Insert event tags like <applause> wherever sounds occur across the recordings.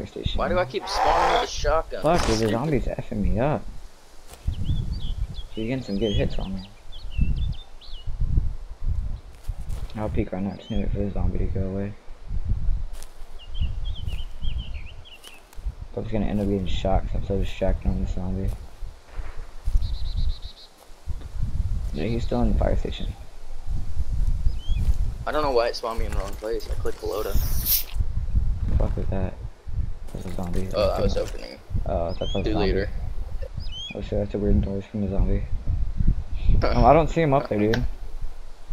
fire station. Why do I keep spawning with a shotgun? Fuck, the zombies effing me up. She's getting some good hits on me. I'll peek right now, just need it for the zombie to go away. Probably gonna end up getting shot because I'm so distracted on this zombie. Yeah, he's still in the fire station. I don't know why it spawned me in the wrong place. I clicked Balota. Fuck with that. That's a zombie. Oh, I was opening. Oh, I thought that was a zombie. later. Oh shit, that's a weird noise from the zombie. <laughs> Oh, I don't see him up there, dude.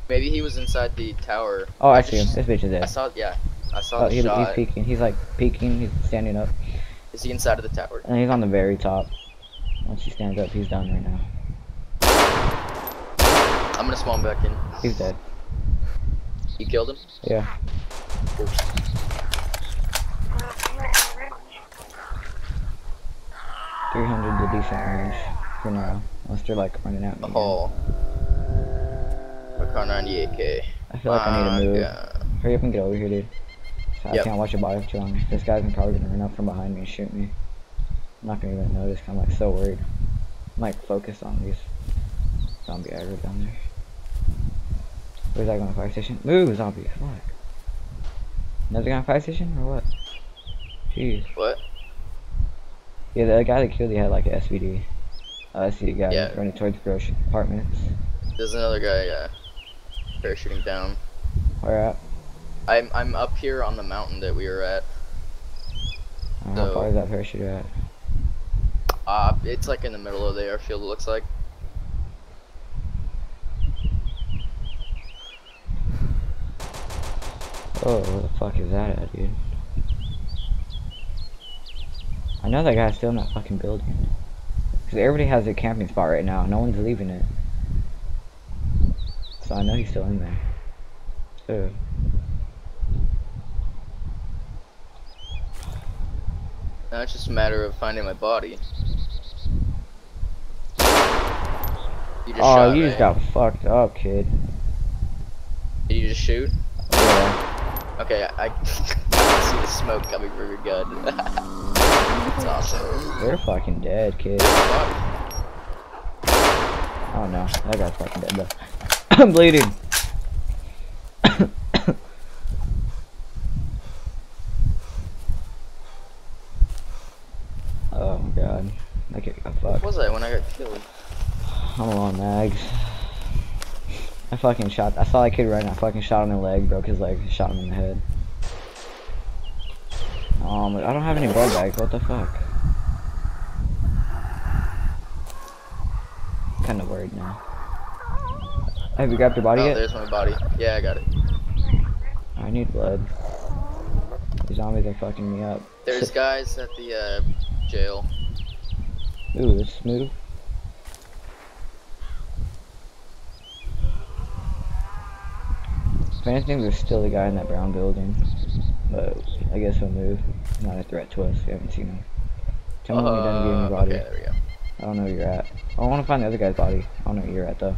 Maybe he was inside the tower. Oh, I see him. This bitch is I saw, yeah. I saw Oh, the he, he's peeking. He's like peeking. He's standing up. Is he inside of the tower? And he's on the very top. Once he stands up, he's done right now. I'm gonna spawn back in. He's dead. You killed him? Yeah. Three hundred the decent range for now. Unless they're like running out. Oh. A Kar 98k. I feel like I need to move. Hurry up and get over here, dude. So I can't watch your body for too long. This guy's probably gonna run up from behind me and shoot me. I'm not gonna even notice. I'm like so worried. I'm like focused on these zombie aggro down there. Where's that going? To fire station? Move, zombie! Fuck. Another guy on fire station or what? Jeez. What? Yeah, the guy that killed you had like an SVD. Uh, I see a guy Yeah. running towards the grocery apartments. There's another guy, uh, parachuting down. Where at? I'm I'm up here on the mountain that we were at. Uh, how So- far is that parachute at? Uh, it's like in the middle of the airfield. It looks like. Oh, where the fuck is that at, dude? I know that guy's still in that fucking building. Because everybody has a camping spot right now. No one's leaving it. So I know he's still in there. Too. Now it's just a matter of finding my body. You just Oh, you just got fucked up, kid. Did you just shoot? Yeah. Okay, I, <laughs> I see the smoke coming from your gun. <laughs> That's awesome. You're fucking dead, kid. Oh no, that guy's fucking dead though. <coughs> I'm bleeding. <coughs> oh my god. I get got What fucked. was I when I got killed? I'm on mags. I fucking shot. I saw that kid running. I fucking shot him in the leg, broke his leg, shot him in the head. Um, I don't have any blood bags. What the fuck? Kind of worried now. Have you grabbed your body Oh, yet? there's my body. Yeah, I got it. I need blood. These zombies are fucking me up. There's guys at the uh, jail. Ooh, this smooth. If anything, there's still a guy in that brown building. But I guess he'll move. Not a threat to us. We haven't seen him. Tell me when you're done getting your Uh, body. Okay, there we go. I don't know where you're at. I want to find the other guy's body. I don't know where you're at though.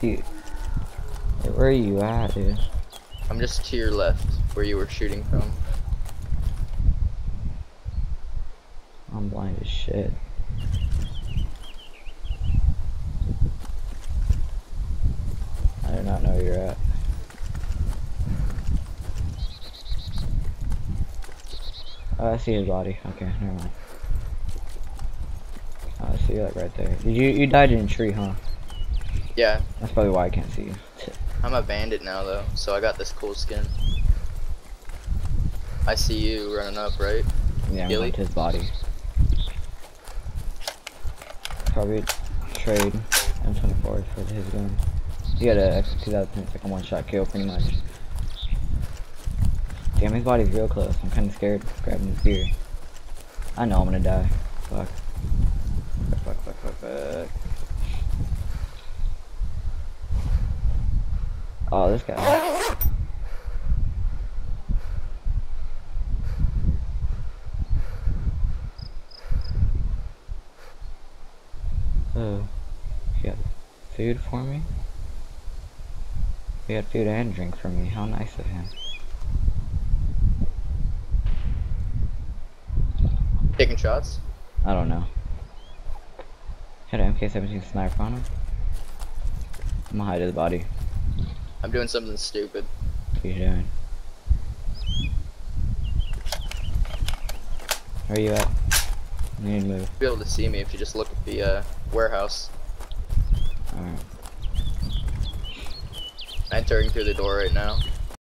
Dude, where are you at, dude? I'm just to your left, where you were shooting from. I'm blind as shit. I do not know where you're at. Oh, I see his body. Okay, never mind. Oh, I see you like right there. Did you you died in a tree, huh? Yeah, That's probably why I can't see you. <laughs> I'm a bandit now though, so I got this cool skin. I see you running up, right? Yeah, I'm his body. Probably trade M24 for his gun. He had a X2010, it's like a one-shot kill pretty much. Damn, his body's real close. I'm kind of scared grabbing his gear. I know I'm gonna die. Fuck. Fuck, fuck, fuck, fuck. Oh, this guy. Oh. Yeah. food for me? He had food and drink for me. How nice of him. Taking shots. I don't know. Had an MK17 sniper on him. I'm gonna hide his body. I'm doing something stupid. What are you doing? Where are you at? You need to move. You'll be able to see me if you just look at the uh, warehouse. Alright. I'm entering through the door right now.